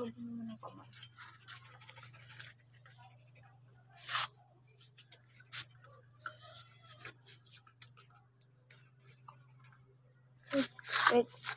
Pwede mo muna yung kamay. Wait.